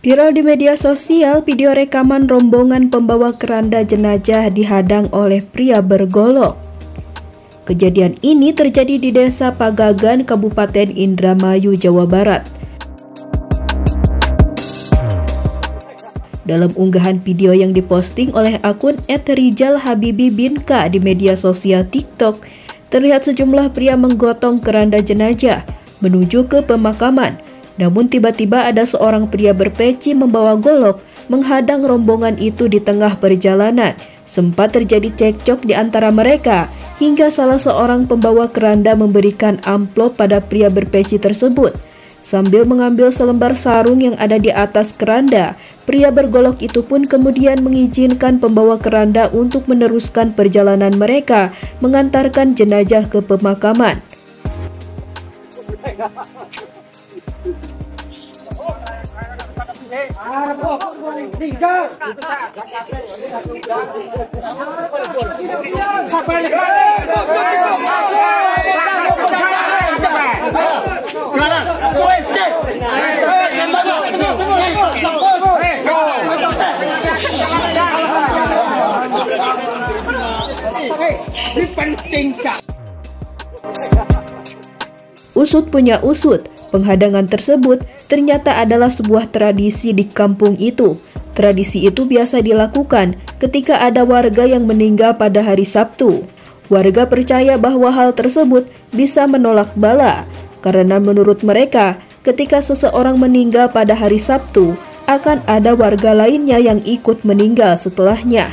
Viral di media sosial, video rekaman rombongan pembawa keranda jenazah dihadang oleh pria bergolok. Kejadian ini terjadi di Desa Pagagan, Kabupaten Indramayu, Jawa Barat. Dalam unggahan video yang diposting oleh akun @rijal_habibi_binka di media sosial TikTok, terlihat sejumlah pria menggotong keranda jenazah menuju ke pemakaman namun tiba-tiba ada seorang pria berpeci membawa golok menghadang rombongan itu di tengah perjalanan. Sempat terjadi cekcok di antara mereka hingga salah seorang pembawa keranda memberikan amplop pada pria berpeci tersebut. Sambil mengambil selembar sarung yang ada di atas keranda, pria bergolok itu pun kemudian mengizinkan pembawa keranda untuk meneruskan perjalanan mereka mengantarkan jenazah ke pemakaman. Usut punya usut, penghadangan tersebut ternyata adalah sebuah tradisi di kampung itu. Tradisi itu biasa dilakukan ketika ada warga yang meninggal pada hari Sabtu. Warga percaya bahwa hal tersebut bisa menolak bala, karena menurut mereka, ketika seseorang meninggal pada hari Sabtu, akan ada warga lainnya yang ikut meninggal setelahnya.